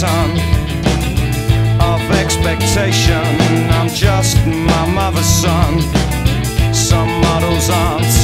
son of expectation. I'm just my mother's son. Some models aren't.